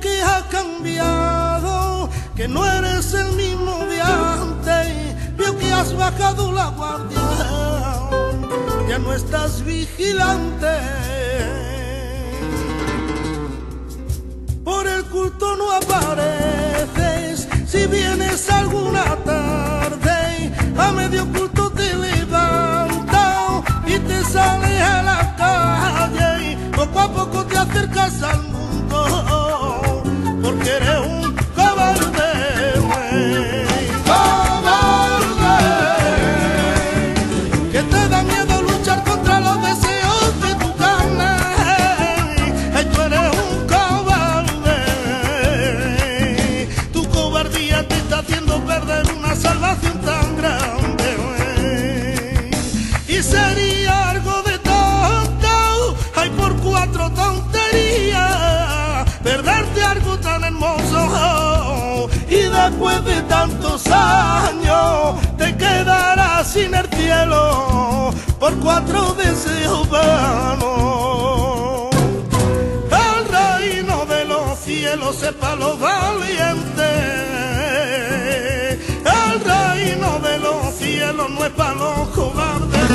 que has cambiado, que no eres el mismo de antes. Veo que has bajado la guardia, ya no estás vigilante. Por el culto no apareces, si vienes alguna tarde, a medio culto te levantas y te sales a la calle poco a poco te acercas al tantos años, te quedarás sin el cielo por cuatro deseos vanos. El reino de los cielos es para los valientes. El reino de los cielos no es para los cobardes.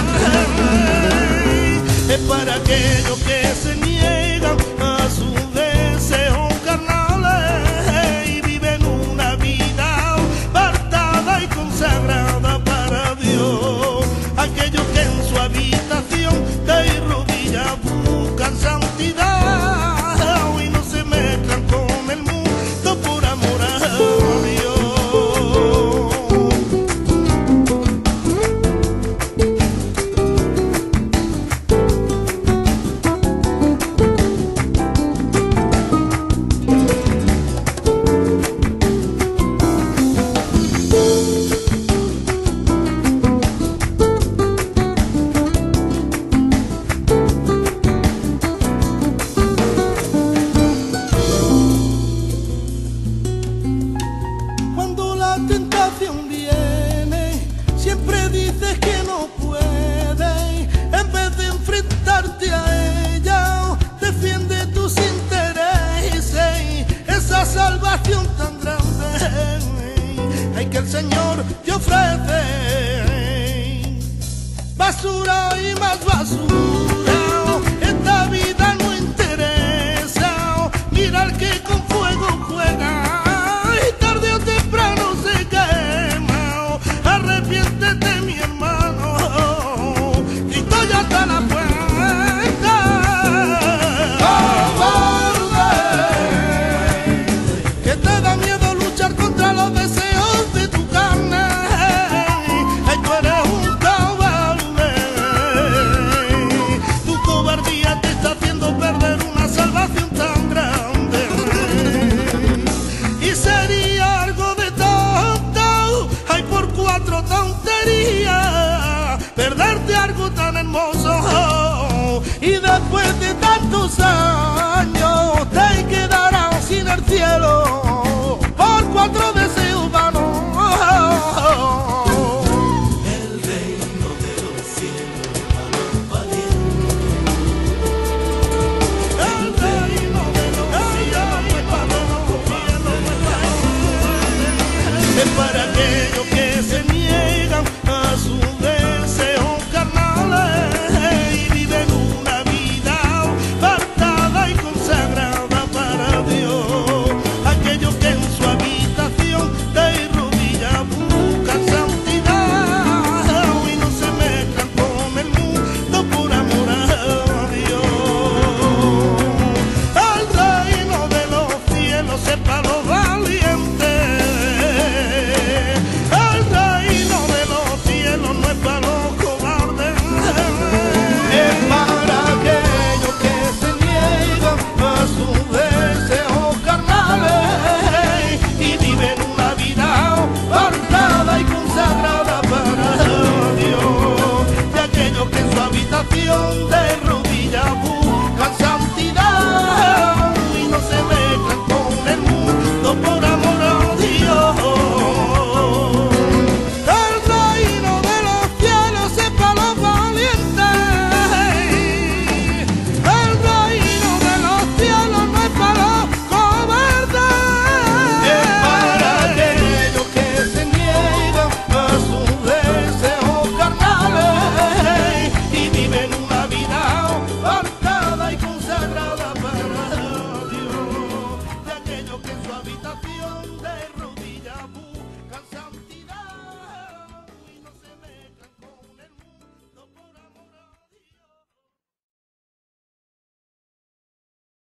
Es para aquellos que se niegan que que el Señor te ofrece. Basura y más basura, esta vida no interesa. Mira al que closer.